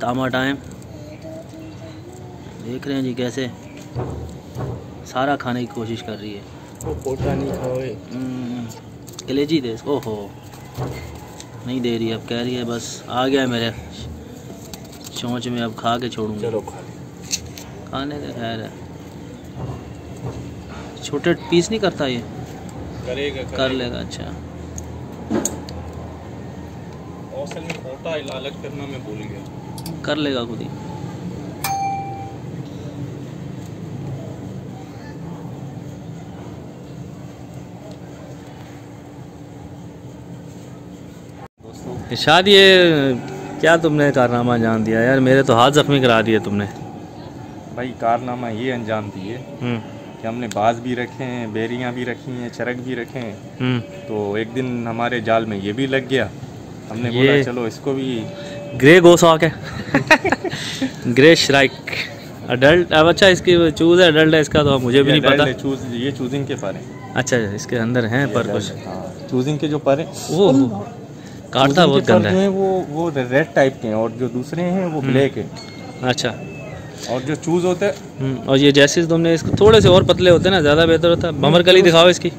तामा टाइम। देख रहे हैं जी कैसे सारा खाने की कोशिश कर रही है। वो पोटा नहीं खाओगे हम्म, कलेजी दे ओहो नहीं दे रही अब कह रही है बस आ गया है मेरे। चोंच में अब खा के छोड़ूँगा। चलो खा खाने का खैर है। छोटे पीस नहीं करता ये? करेगा कर लेगा अच्छा। में पोटा अलग करना मैं भूल गया। कर लेगा खुद ही। दोस्तों इरशाद ये क्या तुमने कारनामा जान दिया? यार मेरे तो हाथ जख्मी करा दिए तुमने। भाई कारनामा ये अंजाम दिए हम्म। कि हमने बाज भी रखे हैं बेरियाँ भी रखी हैं चरक भी रखे हैं। हम्म। तो एक दिन हमारे जाल में ये भी लग गया। हमने बोला चलो इसको भी ग्रे गोसॉक है ग्रे श्राइक अडल्ट अब अच्छा इसकी चूज़ है अडल्ट है इसका तो मुझे भी नहीं पता। चूज़ ये चूजिंग के पर। हैं अच्छा इसके अंदर हैं पर कुछ। हाँ चूजिंग के जो पर हैं वो काटता बहुत गंदा है। है वो वो रेड टाइप के हैं और जो दूसरे हैं वो ब्लैक है। अच्छा। और जो चूज़ होता है हम्म, और ये जैसे तुमने इसको थोड़े से और पतले होते हैं ना ज़्यादा बेहतर होता है। बमर कली दिखाओ इसकी।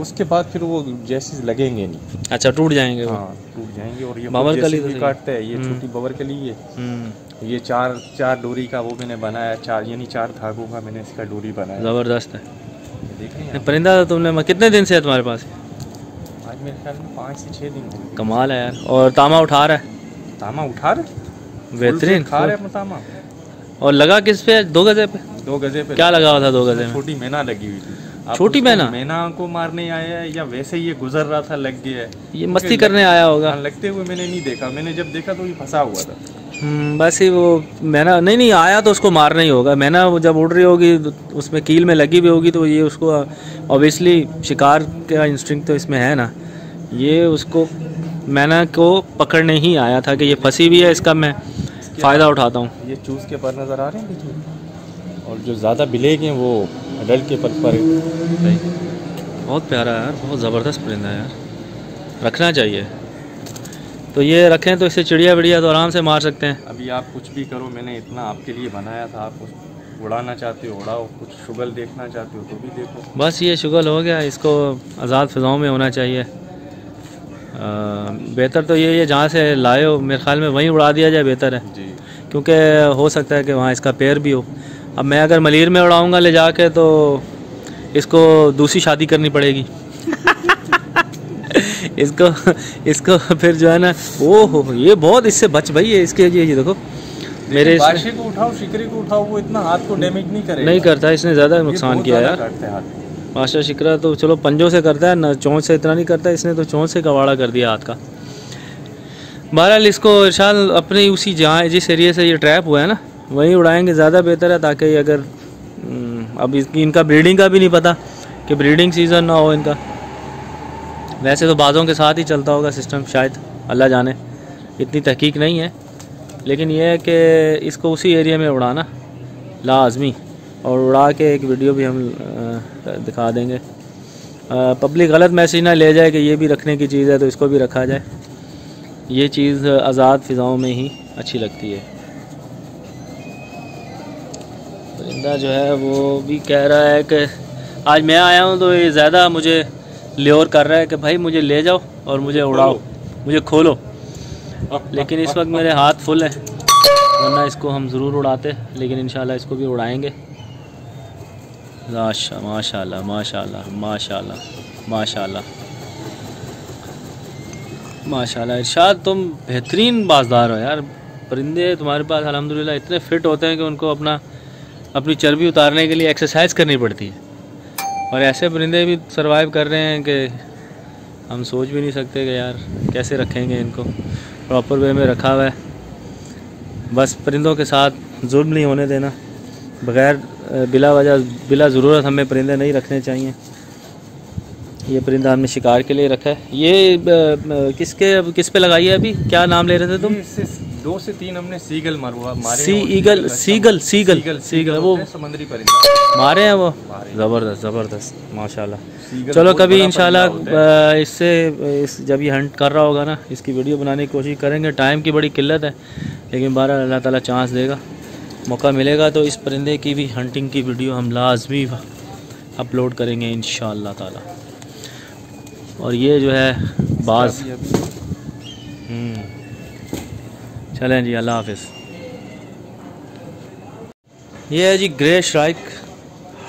उसके बाद फिर वो जैसे लगेंगे नहीं। अच्छा टूट जाएँगे हाँ टूट जाएँगे और ये बबर कली जैसे तो भी। काटता ये हम्म। छोटी बबर कली है। हम्म, ये चार चार डोरी का वो मैंने बनाया चार यानी चार धागों का मैंने इसका डोरी बनाया। ज़बरदस्त है। हैं परिंदा तो तुमने कितने दिन से है तुम्हारे पास? आज मेरे ख्याल में पाँच से छः दिन कमाल है यार। और तामा उठा रहा है? तामा उठा रहे बेहतरीन। खा रहे तामा? और लगा किस पे? दो गजे पे? दो गजे पे। क्या लगा हुआ था दो गजे में? छोटी मैना लगी हुई थी। छोटी उसको मैना? मैना को मारने आया है या वैसे ही ये गुजर रहा था लग गया है? ये मस्ती करने आया होगा। हाँ, लगते हुए मैंने नहीं देखा। मैंने जब देखा तो ये फंसा हुआ था। हम्म, बस ही वो मैना नहीं नहीं आया तो उसको मारना ही होगा। मैना वो जब उड़ रही होगी तो उसमें कील में लगी हुई होगी तो ये उसको ऑब्वियसली शिकार का इंस्टिंक्ट तो इसमें है ना। ये उसको मैना को पकड़ने ही आया था कि ये फंसी हुई है इसका मैं फ़ायदा उठाता हूँ। ये चूज़ के पर नज़र आ रहे हैं? और जो ज़्यादा बिलेग हैं वो अडल्ट के पर पर हैं। बहुत प्यारा है यार बहुत ज़बरदस्त परिंदा है यार। रखना चाहिए। तो ये रखें तो इससे चिड़िया विड़िया तो आराम से मार सकते हैं। अभी आप कुछ भी करो मैंने इतना आपके लिए बनाया था आप उड़ाना चाहते हो उड़ाओ। कुछ शुगल देखना चाहते हो तो भी देखो। बस ये शुगल हो गया इसको आज़ाद फ़िज़ाओं में होना चाहिए। आ, बेहतर तो ये है जहाँ से लाए हो मेरे ख्याल में वहीं उड़ा दिया जाए बेहतर है। जी। क्योंकि हो सकता है कि वहाँ इसका पैर भी हो। अब मैं अगर मलिर में उड़ाऊँगा ले जाके तो इसको दूसरी शादी करनी पड़ेगी। इसको इसको फिर जो है ना ओ हो ये बहुत इससे बच भाई है इसके ये ये देखो मेरे को उठाओ शिकरी को उठाओ वो इतना हाथ को डैमेज नहीं करेगा। नहीं करता इसने ज़्यादा नुकसान किया यार। हैं। मास्टर शिकरा तो चलो पंजों से करता है ना चोंच से इतना नहीं करता इसने तो चोंच से कवाड़ा कर दिया हाथ का। बहरहाल इसको इरशाद अपने उसी जहाँ जिस एरिया से ये ट्रैप हुआ है ना वहीं उड़ाएँगे ज़्यादा बेहतर है ताकि अगर हम्म, अब इसकी इनका ब्रीडिंग का भी नहीं पता कि ब्रीडिंग सीज़न ना हो इनका। वैसे तो बाज़ों के साथ ही चलता होगा सिस्टम शायद अल्लाह जाने। इतनी तहकीक नहीं है लेकिन यह है कि इसको उसी एरिया में उड़ाना लाजमी। और उड़ा के एक वीडियो भी हम दिखा देंगे। पब्लिक गलत मैसेज ना ले जाए कि ये भी रखने की चीज़ है तो इसको भी रखा जाए। ये चीज़ आज़ाद फ़िज़ाओं में ही अच्छी लगती है। परिंदा जो है वो भी कह रहा है कि आज मैं आया हूँ तो ये ज़्यादा मुझे ल्योर कर रहा है कि भाई मुझे ले जाओ और मुझे उड़ाओ मुझे खोलो। लेकिन इस वक्त मेरे हाथ फुल हैं वरना इसको हम ज़रूर उड़ाते लेकिन इंशाल्लाह इसको भी उड़ाएँगे। माशा माशा माशा माशा माशा माशाल्लाह इरशाद तुम बेहतरीन बाजदार हो यार। परिंदे तुम्हारे पास अलहमदिल्ला इतने फिट होते हैं कि उनको अपना अपनी चर्बी उतारने के लिए एक्सरसाइज करनी पड़ती है। और ऐसे परिंदे भी सरवाइव कर रहे हैं कि हम सोच भी नहीं सकते कि यार कैसे रखेंगे इनको। प्रॉपर वे में रखा हुआ है। बस परिंदों के साथ जुल्म नहीं होने देना। बगैर बिला वजह, बिला ज़रूरत हमें परिंदे नहीं रखने चाहिए। ये परिंदा हमने शिकार के लिए रखा है। ये किसके, किस पे लगाई है अभी? क्या नाम ले रहे थे तुम? दो से तीन हमने सीगल मारे सी हैं eagle seagull seagull seagull seagull वो समुद्री परिंदा। मारे हैं वो। ज़बरदस्त ज़बरदस्त माशाल्लाह। चलो कभी इंशाल्लाह इससे इस जब ये हंट कर रहा होगा ना इसकी वीडियो बनाने की कोशिश करेंगे। टाइम की बड़ी किल्लत है लेकिन बारह अल्लाह ताला चांस देगा। मौका मिलेगा तो इस परिंदे की भी हंटिंग की वीडियो हम लाजमी अपलोड करेंगे इन ताला। और ये जो है बाज। हम्म। चलें जी अल्लाह हाफिज़। ये है जी ग्रे श्राइक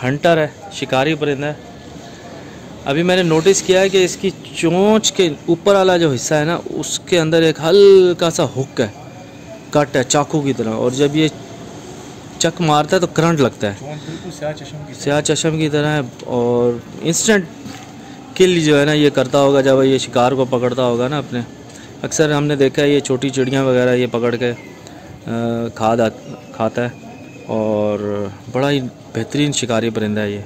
हंटर है शिकारी परिंदा है। अभी मैंने नोटिस किया है कि इसकी चोंच के ऊपर वाला जो हिस्सा है ना उसके अंदर एक हल्का सा हुक है कट है चाकू की तरह। और जब ये चक मारता है तो करंट लगता है। स्याह चशम की तरह है और इंस्टेंट किल जो है ना ये करता होगा जब ये शिकार को पकड़ता होगा ना अपने। अक्सर हमने देखा है ये छोटी चिड़ियाँ वगैरह ये पकड़ के खाद खाता है और बड़ा ही बेहतरीन शिकारी परिंदा है ये।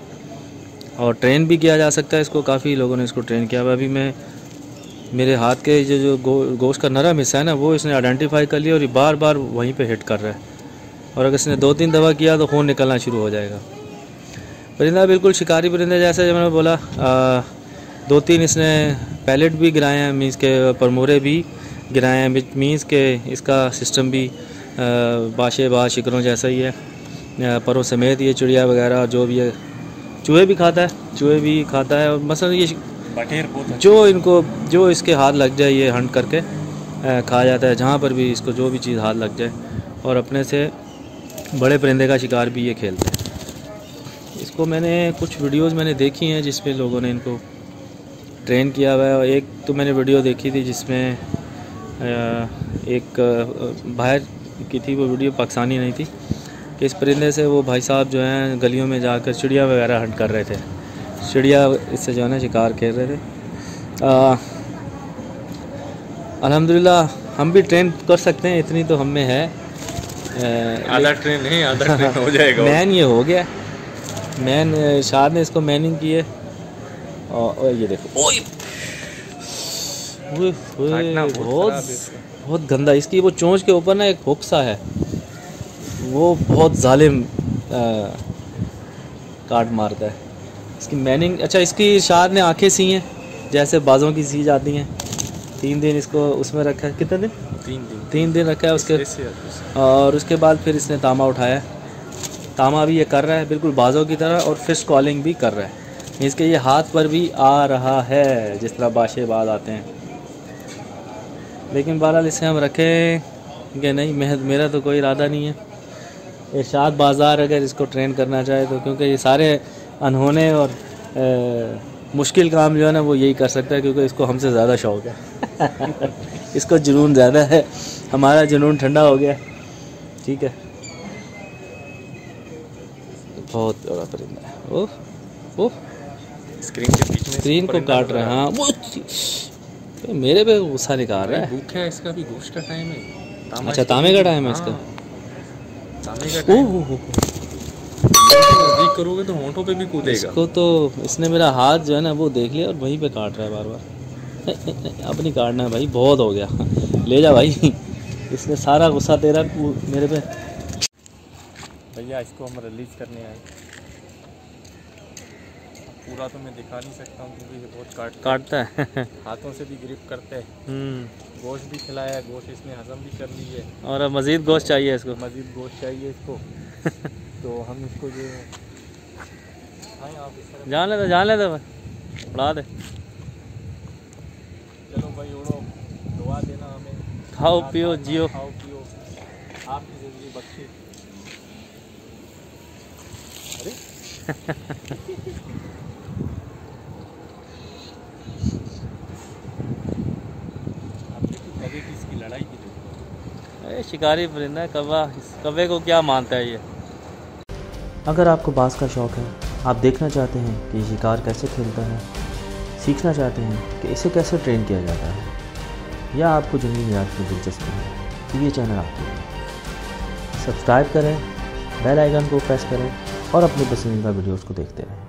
और ट्रेन भी किया जा सकता है इसको काफ़ी लोगों ने इसको ट्रेन किया अभी मैं मेरे हाथ के जो जो गो, गोश्त का नरम हिस्सा है ना वो इसने आइडेंटिफाई कर लिया और ये बार बार वहीं पे हिट कर रहा है। और अगर इसने दो तीन दफ़ा किया तो खून निकलना शुरू हो जाएगा। परिंदा बिल्कुल शिकारी परिंदा जैसे मैंने बोला आ, दो तीन इसने पैलेट भी गिराए हैं मीन्स के परमोरे भी गिराए हैं मीन्स के इसका सिस्टम भी बाशे बाश शिकरों जैसा ही है। परों समेत ये चिड़िया वगैरह जो भी है चूहे भी खाता है चूहे भी खाता है और मसल ये बटेर जो इनको जो इसके हाथ लग जाए ये हंट करके खा जाता है जहाँ पर भी इसको जो भी चीज़ हाथ लग जाए और अपने से बड़े परिंदे का शिकार भी ये खेलते हैं। इसको मैंने कुछ वीडियोस मैंने देखी हैं जिसमें लोगों ने इनको ट्रेन किया हुआ है और एक तो मैंने वीडियो देखी थी जिसमें एक बाहर की थी वो वीडियो पाकिस्तानी नहीं थी कि इस परिंदे से वो भाई साहब जो हैं गलियों में जाकर चिड़िया वगैरह हंट कर रहे थे। चिड़िया इससे जो है ना शिकार खेल रहे थे। अल्हम्दुलिल्लाह हम भी ट्रेन कर सकते हैं इतनी तो हम में है। आधा ट्रेन नहीं आधा ट्रेन हो जाएगा। मैन ये हो गया। मैन शाद ने इसको मैनिंग की है। और ये देखो ओए बहुत बहुत गंदा इसकी वो चोंच के ऊपर ना एक हुक सा है वो बहुत जालिम काट मारता है इसकी मैनिंग अच्छा इसकी शार ने आँखें सी हैं जैसे बाजों की सी जाती हैं। तीन दिन इसको उसमें रखा है। कितने दिन? तीन दिन। तीन दिन रखा है उसके। और उसके बाद फिर इसने तामा उठाया। तामा भी ये कर रहा है बिल्कुल बाजों की तरह और फ़िश कॉलिंग भी कर रहा है। इसके ये हाथ पर भी आ रहा है जिस तरह बाशे बाद आते हैं। लेकिन बहरहाल इसे हम रखें कि नहीं मैं मेरा तो कोई इरादा नहीं है। इर्शाद बाज़ार अगर इसको ट्रेन करना चाहे तो क्योंकि ये सारे अनहोने और ए, मुश्किल काम जो है ना वो यही कर सकता है क्योंकि इसको हमसे ज़्यादा शौक़ है। इसको जुनून ज़्यादा है। हमारा जुनून ठंडा हो गया। ठीक है। बहुत बड़ा परिंदा है। ओह ओह। स्क्रीन के बीच में स्क्रीन को काट रहा है। हाँ वो मेरे पे गुस्सा निकाल रहा है। भूख है इसका भी गोश्त का टाइम है। अच्छा तामे का टाइम है इसका। हाँ। तामे का टाइम नज़दीक करोगे तो होंठों पे भी कूदेगा। इसको तो इसने मेरा हाथ जो है ना वो देख लिया और वहीं पे काट रहा है बार बार। अब नहीं काटना भाई बहुत हो गया। ले जा भाई। इसने सारा गुस्सा तेरा मेरे पे। भैया इसको हम रिलीज़ करने आए। पूरा तो मैं दिखा नहीं सकता हूँ क्योंकि ये बहुत काट काटता है। हाथों से भी ग्रिप करते हैं। हम्म। गोश्त भी खिलाया गोश्त इसने हजम भी कर ली है। और अब मज़ीद गोश्त चाहिए इसको। मज़ीद गोश्त चाहिए इसको। तो हम इसको जो जान ले जान ले उड़ा दे। चलो भाई उड़ो। दुआ देना हमें। खाओ पियो जियो। खाओ पियो। आपकी ज़िंदगी बख्शी। अरे अरे शिकारी परिंदा कौवा कौवे को क्या मानता है ये? अगर आपको बास का शौक़ है आप देखना चाहते हैं कि ये शिकार कैसे खेलता है सीखना चाहते हैं कि इसे कैसे ट्रेन किया जाता है या आपको जंगली नियाज में दिलचस्पी है तो ये चैनल आपके लिए सब्सक्राइब करें बेल आइकन को प्रेस करें और अपने पसंदीदा वीडियोज़ को देखते रहें।